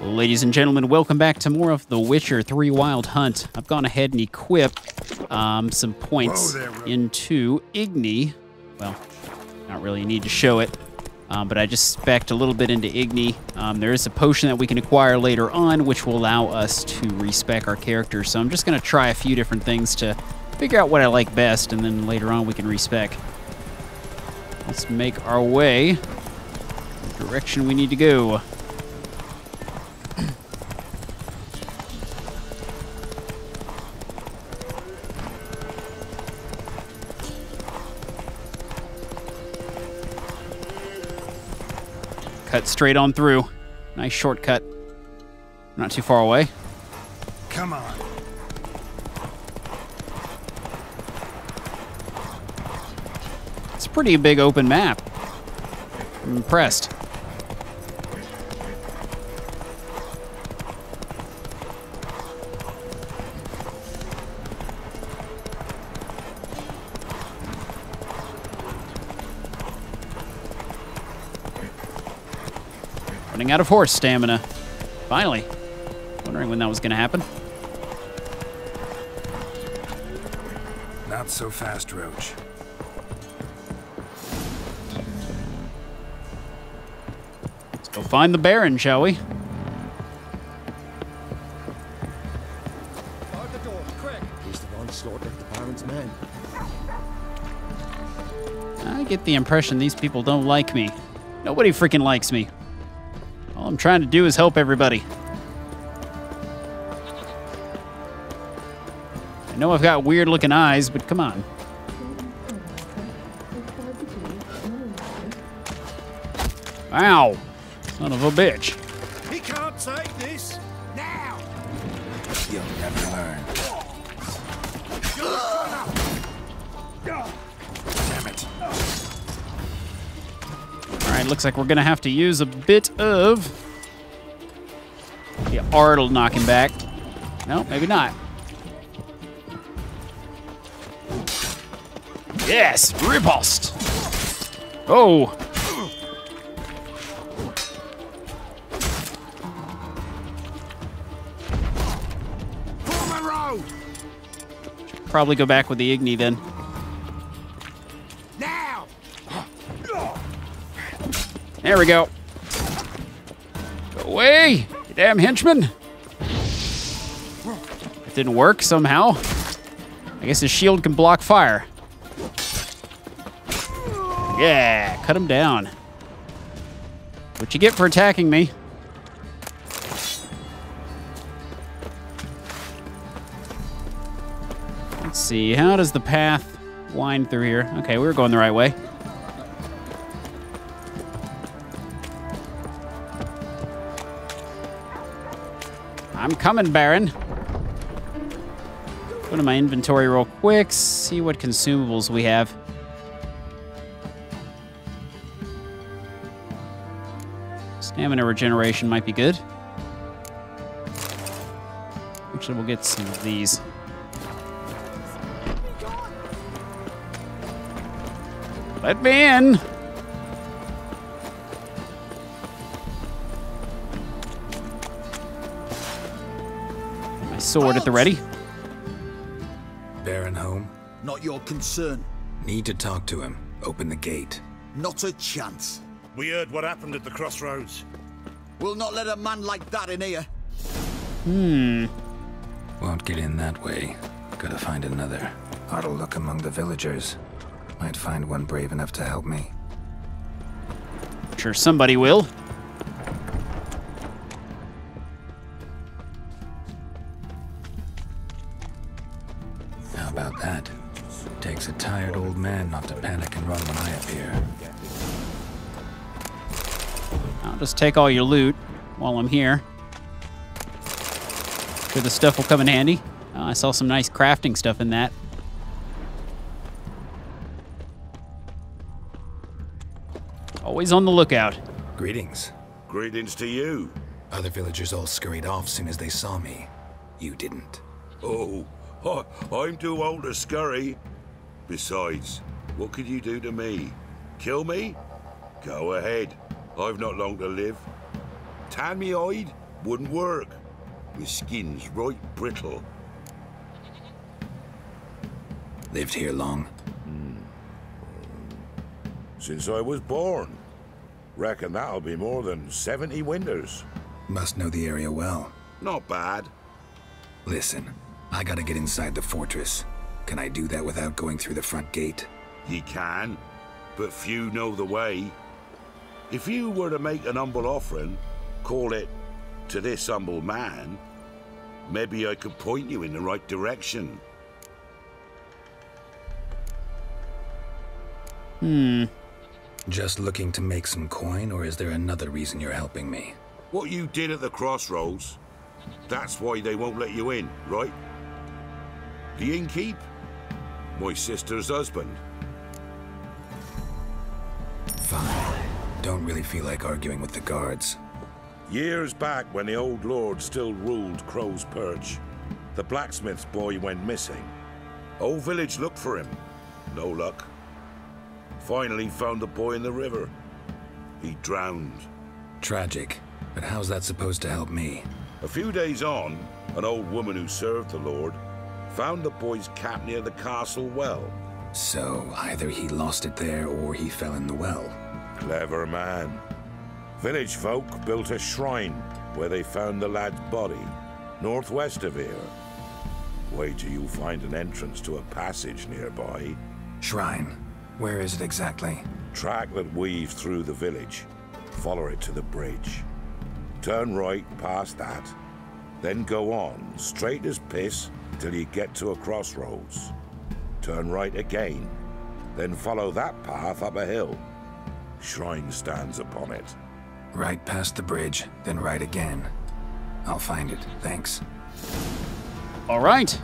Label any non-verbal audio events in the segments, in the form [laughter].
Ladies and gentlemen, welcome back to more of The Witcher 3 Wild Hunt. I've gone ahead and equipped um, some points there, into Igni. Well, not really need to show it, um, but I just specced a little bit into Igni. Um, there is a potion that we can acquire later on, which will allow us to respec our character. So I'm just going to try a few different things to figure out what I like best, and then later on we can respec. Let's make our way the direction we need to go. Cut straight on through. Nice shortcut. Not too far away. Come on. It's a pretty big open map. I'm impressed. Running out of horse stamina. Finally. Wondering when that was going to happen. Not so fast, Roach. Let's go find the Baron, shall we? Guard the door, quick! He's the one slaughtered the Baron's men. I get the impression these people don't like me. Nobody freaking likes me. All I'm trying to do is help everybody. I know I've got weird looking eyes, but come on. Ow! Son of a bitch. He can't take this! Now! You'll never learn. Damn it. Alright, looks like we're gonna have to use a bit of. Aard will knock him back. No, maybe not. Yes, riposte. Oh, probably go back with the Igni then. Now! There we go. Go away, damn henchman. It didn't work somehow. I guess his shield can block fire. Yeah, cut him down. What you get for attacking me? Let's see, how does the path wind through here? Okay, we were going the right way. I'm coming, Baron. Go to my inventory real quick, see what consumables we have. Stamina regeneration might be good. Actually, we'll get some of these. Let me in! Sword at the ready. Baron home? Not your concern. Need to talk to him. Open the gate. Not a chance. We heard what happened at the crossroads. We'll not let a man like that in here. Hmm. Won't get in that way. Gotta find another. Ought to look among the villagers. Might find one brave enough to help me. Sure, somebody will. Not to panic and run when I appear. I'll just take all your loot while I'm here. Sure, the stuff will come in handy. Oh, I saw some nice crafting stuff in that. Always on the lookout. Greetings. Greetings to you. Other villagers all scurried off as soon as they saw me. You didn't. Oh, I, I'm too old to scurry. Besides, what could you do to me? Kill me? Go ahead. I've not long to live. Tan me hide? Wouldn't work. My skin's right brittle. Lived here long? Hmm. Since I was born. Reckon that'll be more than 70 winters. Must know the area well. Not bad. Listen, I gotta get inside the fortress. Can I do that without going through the front gate? Ye can, but few know the way. If you were to make an humble offering, call it to this humble man, maybe I could point you in the right direction. Hmm. Just looking to make some coin, or is there another reason you're helping me? What you did at the crossroads, that's why they won't let you in, right? The innkeep? My sister's husband. Don't really feel like arguing with the guards. Years back, when the old lord still ruled Crow's Perch, the blacksmith's boy went missing. Whole village looked for him. No luck. Finally found the boy in the river. He drowned. Tragic. But how's that supposed to help me? A few days on, an old woman who served the lord found the boy's cap near the castle well. So, either he lost it there or he fell in the well. Clever man. Village folk built a shrine where they found the lad's body, northwest of here. Wait till you find an entrance to a passage nearby. Shrine. Where is it exactly? Track that weaves through the village. Follow it to the bridge. Turn right past that. Then go on, straight as piss, till you get to a crossroads. Turn right again. Then follow that path up a hill. Shrine stands upon it. Right past the bridge, then right again. I'll find it. Thanks. All right.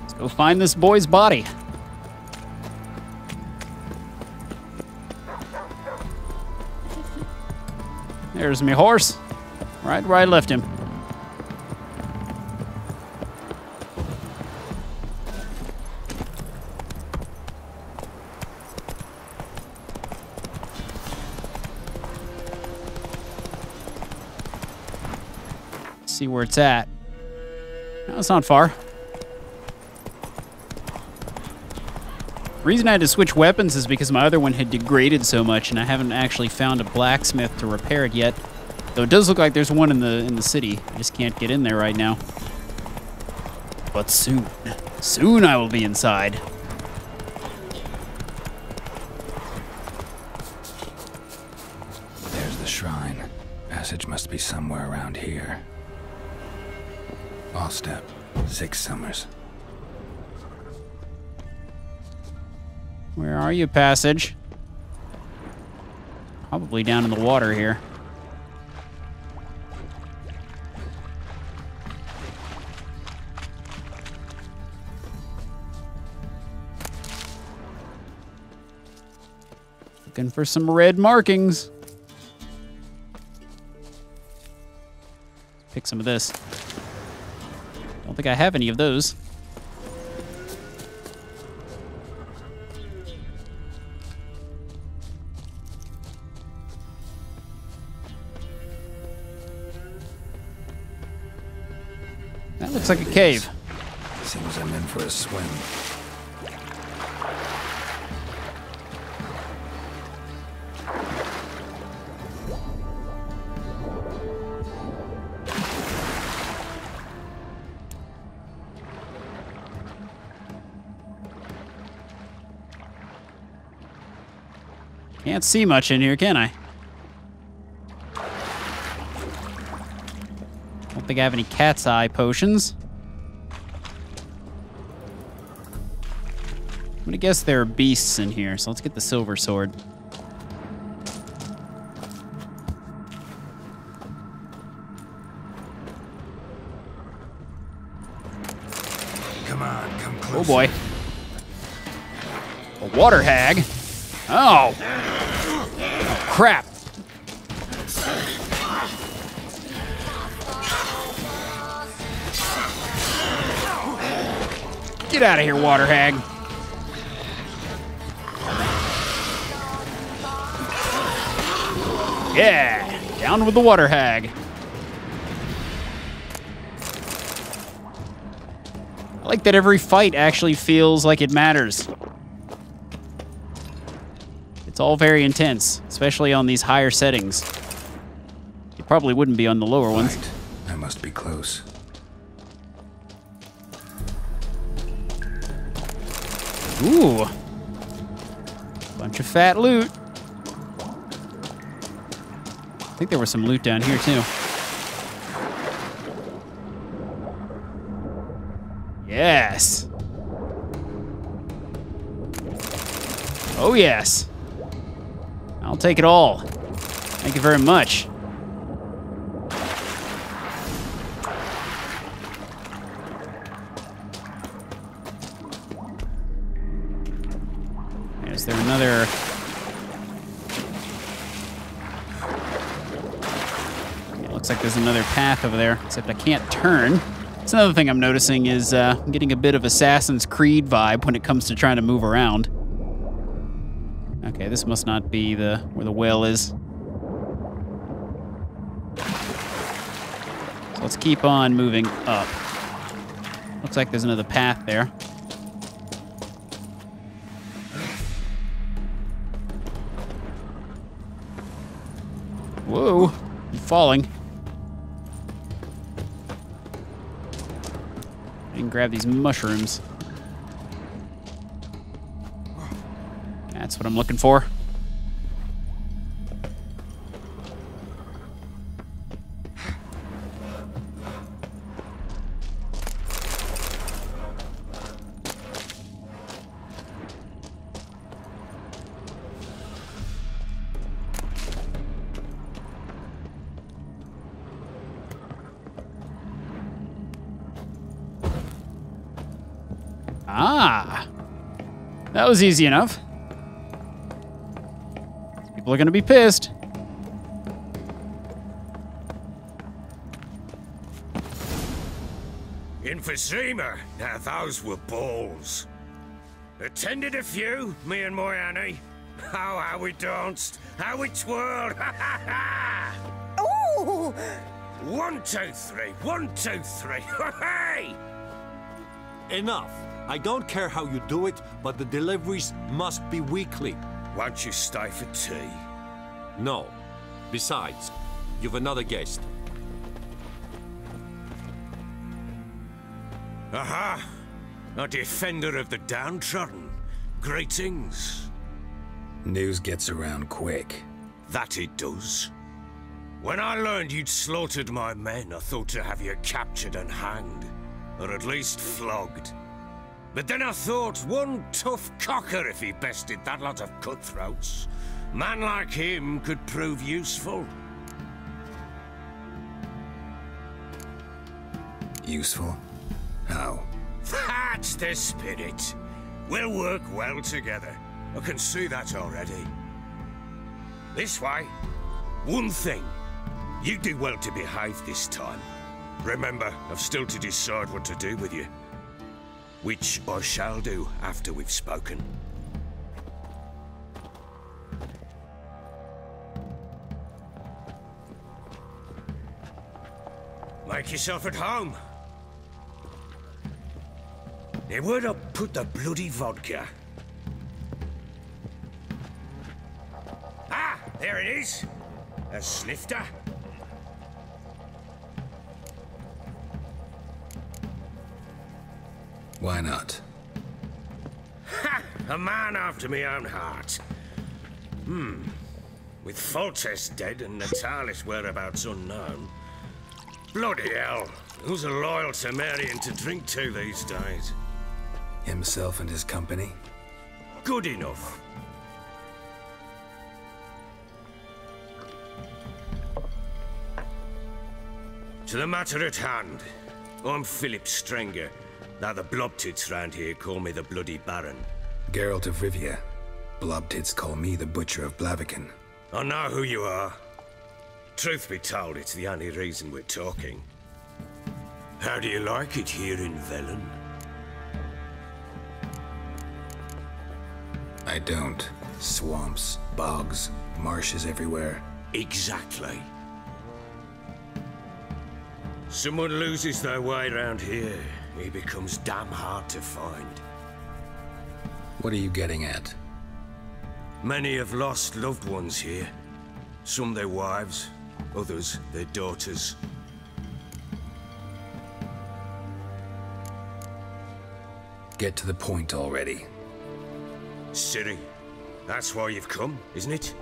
Let's go find this boy's body. There's me horse. Right where I left him. See where it's at. No, it's not far. Reason I had to switch weapons is because my other one had degraded so much, and I haven't actually found a blacksmith to repair it yet. Though it does look like there's one in the in the city. I just can't get in there right now. But soon, soon I will be inside. Six summers. Where are you, passage? Probably down in the water here. Looking for some red markings. Pick some of this. Think I have any of those. That looks like a cave. Seems I'm in for a swim. See much in here, can I? Don't think I have any cat's eye potions. I'm gonna guess there are beasts in here, so let's get the silver sword. Come on, come close. Oh boy. A water hag. Oh crap. Get out of here, water hag. Yeah, down with the water hag. I like that every fight actually feels like it matters. It's all very intense, especially on these higher settings. It probably wouldn't be on the lower ones. Right. I must be close. Ooh. Bunch of fat loot. I think there was some loot down here too. Yes. Oh yes. I'll take it all. Thank you very much. Is there another? Looks like there's another path over there, except I can't turn. That's another thing I'm noticing is uh, I'm getting a bit of Assassin's Creed vibe when it comes to trying to move around. Okay, this must not be the where the well is. So let's keep on moving up. Looks like there's another path there. Whoa, I'm falling. I can grab these mushrooms. That's what I'm looking for. Ah, that was easy enough. People are gonna be pissed. In now those were balls. Attended a few, me and my Annie. Oh, how we danced, how we twirled, [laughs] ha ha ha! Ooh! One, two, three, one, two, three, [laughs] hey! Enough. I don't care how you do it, but the deliveries must be weekly. Won't you stay for tea? No. Besides, you've another guest. Aha! A defender of the downtrodden. Greetings. News gets around quick. That it does. When I learned you'd slaughtered my men, I thought to have you captured and hanged. Or at least flogged. But then I thought, one tough cocker if he bested that lot of cutthroats. Man like him could prove useful. Useful? How? That's the spirit. We'll work well together. I can see that already. This way. One thing. You do well to behave this time. Remember, I've still to decide what to do with you. Which I shall do after we've spoken. Make yourself at home. Now, where'd I put the bloody vodka? Ah, there it is. A snifter. Why not? Ha! A man after my own heart. Hmm. With Foltest dead and Natalis whereabouts unknown. Bloody hell. Who's a loyal Temerian to drink to these days? Himself and his company? Good enough. To the matter at hand. I'm Philip Strenger. Now the blobtits round here call me the Bloody Baron. Geralt of Rivia. Blobtits call me the Butcher of Blaviken. I know who you are. Truth be told, it's the only reason we're talking. How do you like it here in Velen? I don't. Swamps, bogs, marshes everywhere. Exactly. Someone loses their way around here, he becomes damn hard to find. What are you getting at? Many have lost loved ones here. Some their wives, others their daughters. Get to the point already. Ciri, that's why you've come, isn't it?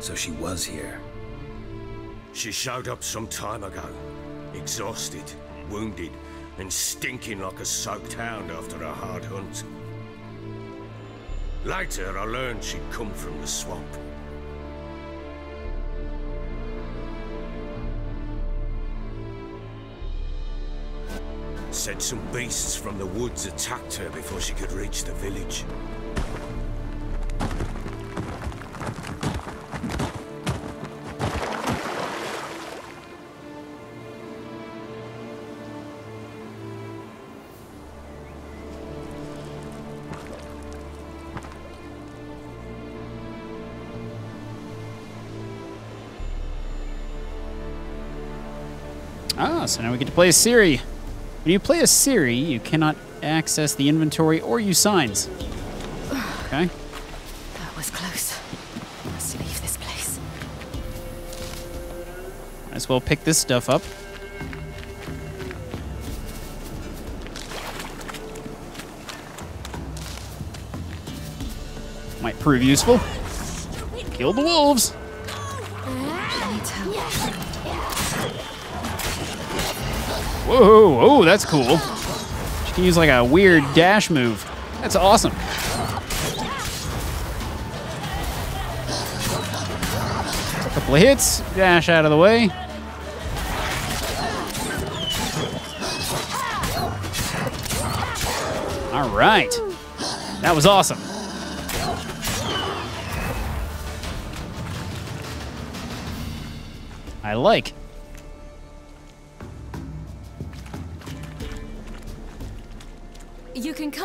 So she was here. She showed up some time ago, exhausted, wounded, and stinking like a soaked hound after a hard hunt. Later, I learned she'd come from the swamp. Said some beasts from the woods attacked her before she could reach the village. Ah, so now we get to play as Ciri. When you play as Ciri, you cannot access the inventory or use signs. Okay. That was close. Must leave this place. Might as well pick this stuff up. Might prove useful. Kill the wolves. Whoa, oh, that's cool. She can use like a weird dash move. That's awesome. A couple of hits, dash out of the way. All right. That was awesome. I like.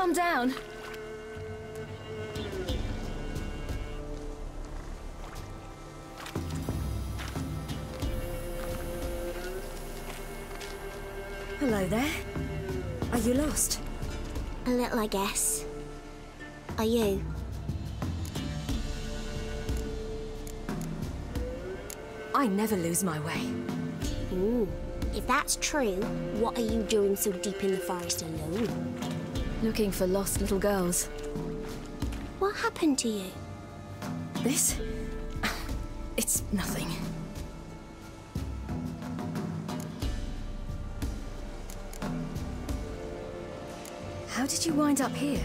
Come down. Hello there. Are you lost? A little, I guess. Are you? I never lose my way. Ooh. If that's true, what are you doing so deep in the forest alone? Looking for lost little girls. What happened to you? This? It's nothing. How did you wind up here?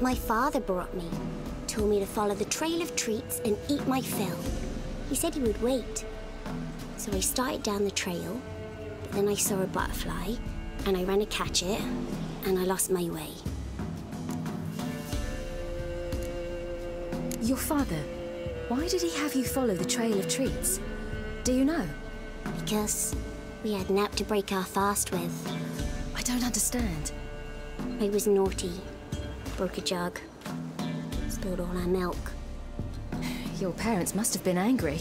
My father brought me. Told me to follow the trail of treats and eat my fill. He said he would wait. So I started down the trail, but then I saw a butterfly, and I ran to catch it, and I lost my way. Your father. Why did he have you follow the trail of treats? Do you know? Because we had nap to break our fast with. I don't understand. I was naughty. Broke a jug. Spilled all our milk. Your parents must have been angry.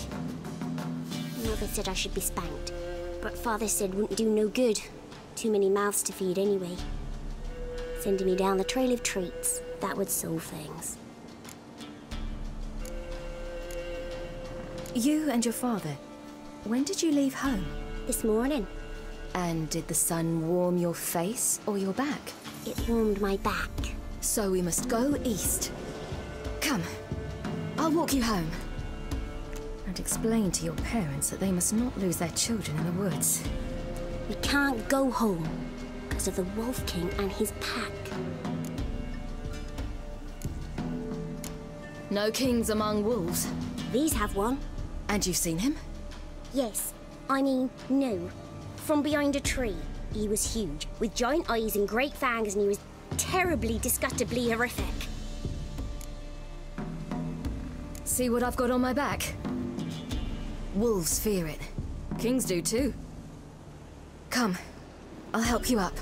Mother said I should be spanked, but father said wouldn't do no good. Too many mouths to feed anyway. Sending me down the trail of treats, that would solve things. You and your father. When did you leave home? This morning, And did the sun warm your face or your back? it warmed my back. So we must go east. Come, I'll walk you home. And explain to your parents that they must not lose their children in the woods. We can't go home of the Wolf King and his pack. No kings among wolves. These have one. And you've seen him? Yes, I mean, no. From behind a tree. He was huge, with giant eyes and great fangs, and he was terribly, disgustably horrific. See what I've got on my back? Wolves fear it. Kings do too. Come, I'll help you up.